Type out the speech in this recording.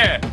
え